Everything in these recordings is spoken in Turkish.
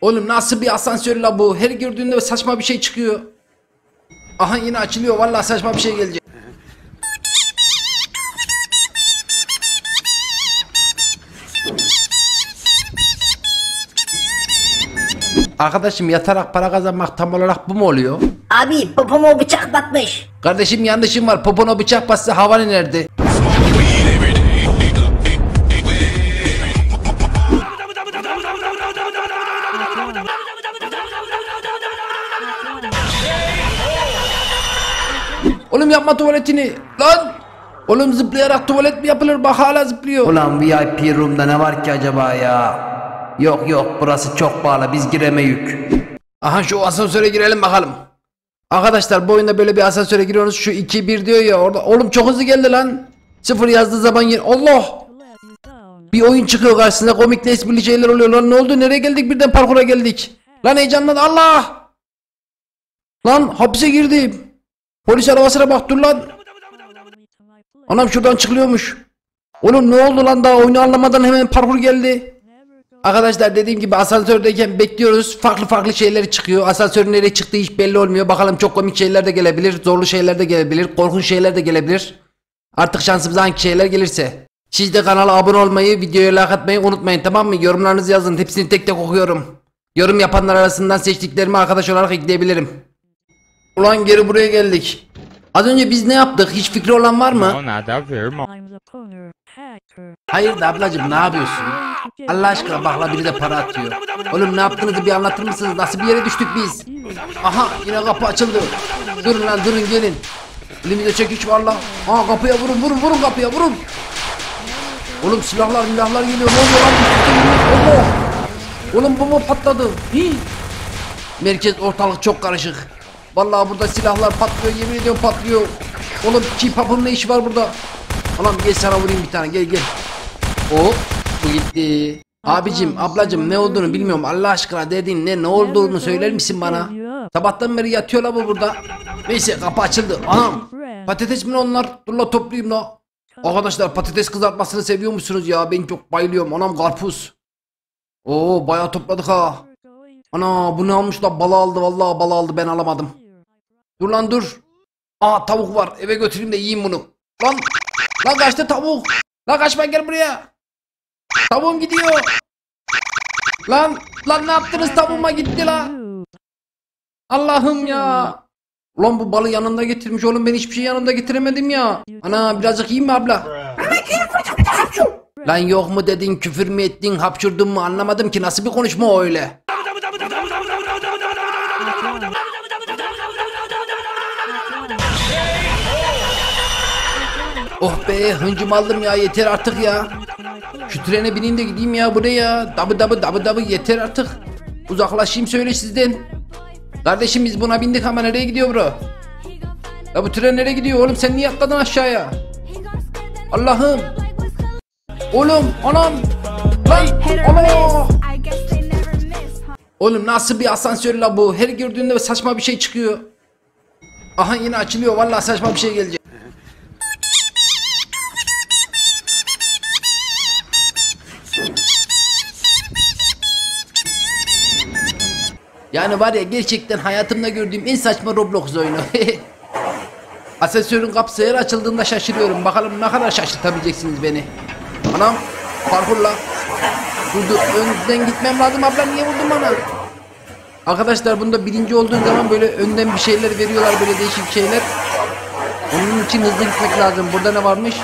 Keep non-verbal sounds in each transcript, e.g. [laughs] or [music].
Oğlum nasıl bir asansör la bu? Her gördüğünde saçma bir şey çıkıyor. Aha yine açılıyor. Vallahi saçma bir şey gelecek. Arkadaşım yatarak para kazanmak tam olarak bu mu oluyor? Abi popoma bıçak batmış. Kardeşim yanlışım var. Popona bıçak bassa havan inerdi. Oğlum yapma tuvaletini. Lan! Oğlum zıplayarak tuvalet mi yapılır? Bak hala zıplıyor. Ulan VIP room'da ne var ki acaba ya? Yok yok burası çok pahalı biz giremeyük. Aha şu asansöre girelim bakalım. Arkadaşlar bu oyunda böyle bir asansöre giriyorsunuz. Şu 2-1 diyor ya orada. Oğlum çok hızlı geldi lan. Sıfır yazdığı zaman yer. Allah! Bir oyun çıkıyor karşısında komikli esprili şeyler oluyor lan ne oldu nereye geldik birden parkura geldik Lan heyecanlan Allah Lan hapise girdim Polis arabasına bak dur lan. Anam şuradan çıkılıyormuş. Oğlum ne oldu lan? Daha oyunu anlamadan hemen parkur geldi. Arkadaşlar dediğim gibi asansördeyken bekliyoruz. Farklı farklı şeyler çıkıyor. Asansörün nereye çıktığı hiç belli olmuyor. Bakalım çok komik şeyler de gelebilir zorlu şeyler de gelebilir korkunç şeyler de gelebilir. Artık şansımıza hangi şeyler gelirse. Siz de kanala abone olmayı, videoya like atmayı unutmayın tamam mı? Yorumlarınızı yazın. Hepsini tek tek okuyorum. Yorum yapanlar arasından seçtiklerimi arkadaş olarak ekleyebilirim. Ulan geri buraya geldik. Az önce biz ne yaptık? Hiç fikri olan var mı? No, nada a ver, irmão. I'm the corner hacker. Hayır da ablacım ne yapıyorsun? Allah aşkına bak la biri de para atıyor. Oğlum ne yaptığınızı bir anlatır mısınız? Nasıl bir yere düştük biz? Aha yine kapı açıldı. Durun lan durun gelin. Elimizde çekiç var lan. Aa kapıya vurun vurun vurun kapıya vurun. Oğlum silahlar silahlar geliyor. Ne oluyor lan? Allah! Oğlum bomba patladı. Hii. Merkez ortalık çok karışık. Vallahi burada silahlar patlıyor yemin ediyorum patlıyor. Oğlum K-pop'un ne işi var burada? Anam gel sana vurayım bir tane gel gel. O bu gitti. Abicim ablacım ne olduğunu bilmiyorum Allah aşkına dediğin ne ne olduğunu söyler misin bana? Sabahtan beri yatıyor la bu burada. Neyse kapı açıldı. Anam patates mi onlar? Dur la toplayayım la. Arkadaşlar patates kızartmasını seviyor musunuz ya? Ben çok bayılıyorum. Anam karpuz. Oo bayağı topladık ha. Ana bu ne almış la balı aldı vallahi balı aldı ben alamadım. Dur lan dur. Aa tavuk var eve götüreyim de yiyeyim bunu. Lan lan kaçtı tavuk. Lan kaçma gel buraya. Tavuğum gidiyor. Lan lan ne yaptınız tavuğuma gitti la. Allah'ım ya. Ulan bu balı yanında getirmiş oğlum ben hiçbir şey yanında getiremedim ya. Ana birazcık yiyeyim mi abla? Lan yok mu dedin küfür mü ettin hapşurdun mu anlamadım ki nasıl bir konuşma öyle. Oh be hıncım aldım ya yeter artık ya. Şu trene bineyim de gideyim ya bu ne ya? Dabı dabı dabı dabı yeter artık. Uzaklaşayım söyle sizden. Kardeşim biz buna bindik ama nereye gidiyor bro? Ya bu tren nereye gidiyor oğlum sen niye atladın aşağıya? Allah'ım. Oğlum anam. Lan Allah. Oğlum nasıl bir asansör la bu? Her gördüğünde saçma bir şey çıkıyor. Aha yine açılıyor vallahi saçma bir şey gelecek. Yani var ya gerçekten hayatımda gördüğüm en saçma Roblox oyunu. [laughs] Asansörün kapısı her açıldığında şaşırıyorum. Bakalım ne kadar şaşırtabileceksiniz beni. Anam parkurla. Dur dur önden gitmem lazım abla niye vurdun bana? Arkadaşlar bunda birinci olduğun zaman böyle önden bir şeyler veriyorlar böyle değişik şeyler. Onun için hızlı gitmek lazım. Burada ne varmış?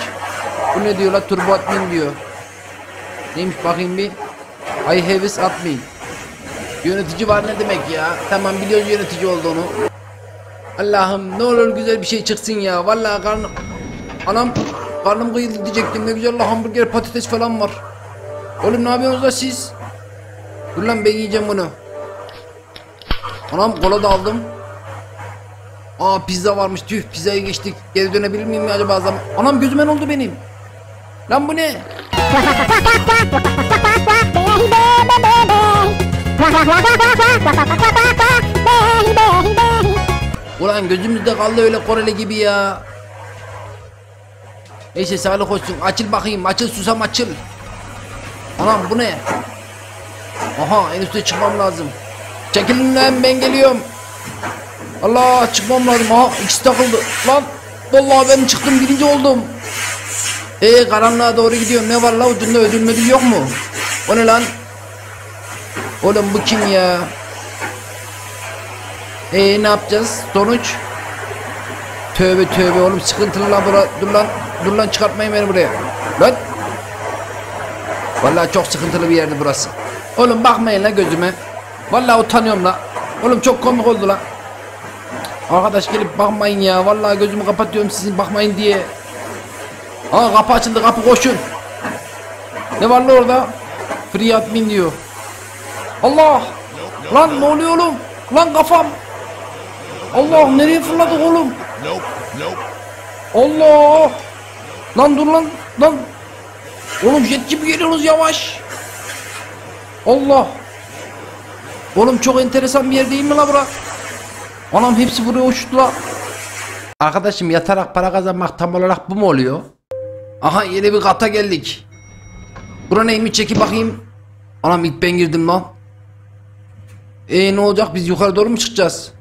Bu ne diyorlar? Turbo admin diyor. Neymiş bakayım bir. I have is admin. Yönetici var ne demek ya? Tamam biliyoruz yönetici olduğunu. Allah'ım ne olur güzel bir şey çıksın ya. Vallahi karnım... Anam karnım kıyıldı diyecektim. Ne güzel hamburger patates falan var. Oğlum ne yapıyorsunuz da siz? Dur lan ben yiyeceğim bunu. Anam kola da aldım. Aa pizza varmış tüh pizzaya geçtik. Geri dönebilir miyim ya acaba zaman? Anam gözüme ne oldu benim? Lan bu ne? [laughs] Ulan gözümüzde kaldı öyle Koreli gibi ya. Neyse sağlık olsun. Açıl bakayım. Açıl susam açıl. Anam bu ne? Aha en üstte çıkmam lazım. Çekilin lan ben geliyorum. Allah çıkmam lazım. Aha ikisi takıldı. Lan vallahi ben çıktım birinci oldum. Ee karanlığa doğru gidiyorum. Ne var la ucunda ödül müdül yok mu? O ne lan? Oğlum bu kim ya? Ee ne yapacağız? Sonuç? Tövbe tövbe oğlum sıkıntılı lan bura. Dur lan. Dur lan çıkartmayın beni buraya. Lan. Vallahi çok sıkıntılı bir yerdi burası. Oğlum bakmayın la gözüme. Vallahi utanıyorum la. Oğlum çok komik oldu la. Arkadaş gelip bakmayın ya. Vallahi gözümü kapatıyorum sizin bakmayın diye. Aa kapı açıldı kapı koşun. Ne var la orada? Free admin diyor. Allah! Lan ne oluyor oğlum? Lan kafam! Allah nereye fırladık oğlum? Allah! Lan dur lan lan! Oğlum jet gibi geliyorsunuz yavaş! Allah! Oğlum çok enteresan bir yer değil mi la bura? Anam hepsi buraya uçtu la. Arkadaşım yatarak para kazanmak tam olarak bu mu oluyor? Aha yeni bir kata geldik. Bura neymiş çeki bakayım. Anam ilk ben girdim lan. E ne olacak biz yukarı doğru mu çıkacağız?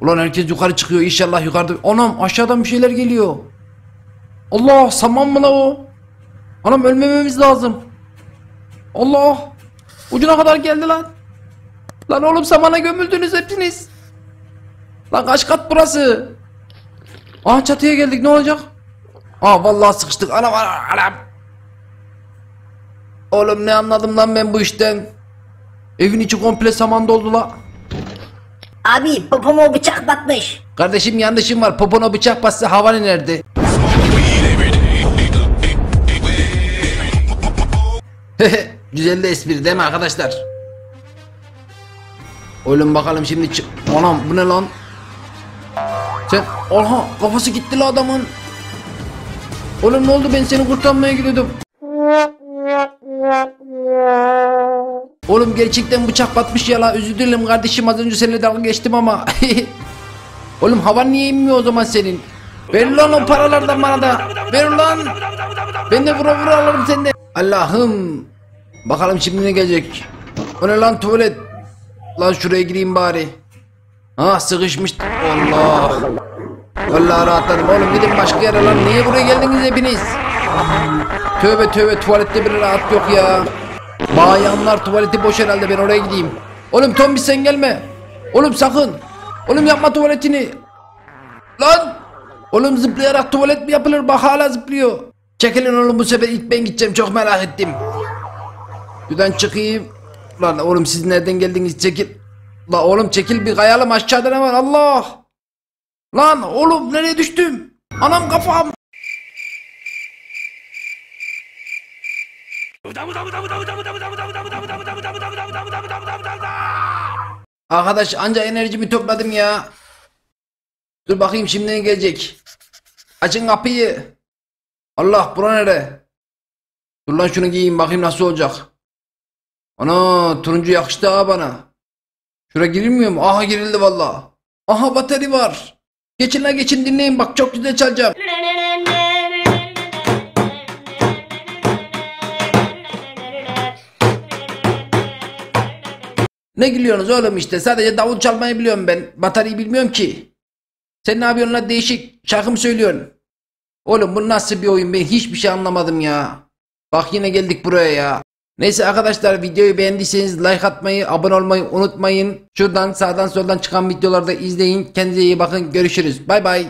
Ulan herkes yukarı çıkıyor inşallah yukarıda. Anam aşağıdan bir şeyler geliyor. Allah saman mı la o? Anam ölmememiz lazım. Allah. Ucuna kadar geldi lan. Lan oğlum samana gömüldünüz hepiniz. Lan kaç kat burası? Aha çatıya geldik ne olacak? Aa vallahi sıkıştık. Anam anam anam. Oğlum ne anladım lan ben bu işten? Evin içi komple saman doldu la. Abi popoma bıçak batmış. Kardeşim yanlışım var. Popona bıçak bassa havan inerdi. [laughs] Güzel de espri değil mi arkadaşlar? Oğlum bakalım şimdi çık. Anam bu ne lan? Sen aha kafası gitti la adamın. Oğlum ne oldu ben seni kurtarmaya gidiyordum. Oğlum gerçekten bıçak batmış ya la özür dilerim kardeşim az önce seninle dalga geçtim ama. [laughs] Oğlum havan niye inmiyor o zaman senin? Ver lan o paralardan bana da. Ver lan. Ben de vura vura alırım senden. Allah'ım. Bakalım şimdi ne gelecek. O ne lan tuvalet. Lan şuraya gireyim bari. Ah sıkışmış. Allah. Vallahi rahatladım. Oğlum gidin başka yere lan. Niye buraya geldiniz hepiniz? Tövbe tövbe tuvalette bir rahat yok ya. Bayanlar tuvaleti boş herhalde ben oraya gideyim. Oğlum Tom bir sen gelme. Oğlum sakın. Oğlum yapma tuvaletini. Lan. Oğlum zıplayarak tuvalet mi yapılır? Bak hala zıplıyor. Çekilin oğlum bu sefer ilk ben gideceğim çok merak ettim. Şuradan çıkayım. Lan oğlum siz nereden geldiniz çekil. La oğlum çekil bir kayalım aşağıda ne var Allah. Lan oğlum nereye düştüm? Anam kafam. Arkadaş anca enerjimi topladım ya. Dur bakayım şimdi ne gelecek. Açın kapıyı. Allah bura nere? Dur lan şunu giyeyim bakayım nasıl olacak. Ana turuncu yakıştı ha bana. Şura girilmiyor mu? Aha girildi valla. Aha bateri var. Geçin lan geçin dinleyin bak çok güzel çalacağım. Ne gülüyorsunuz oğlum işte sadece davul çalmayı biliyorum ben. Bataryayı bilmiyorum ki. Sen ne yapıyorsun lan değişik şarkı söylüyorsun? Oğlum bu nasıl bir oyun ben hiçbir şey anlamadım ya. Bak yine geldik buraya ya. Neyse arkadaşlar videoyu beğendiyseniz like atmayı, abone olmayı unutmayın. Şuradan sağdan soldan çıkan videoları da izleyin. Kendinize iyi bakın. Görüşürüz. Bay bay.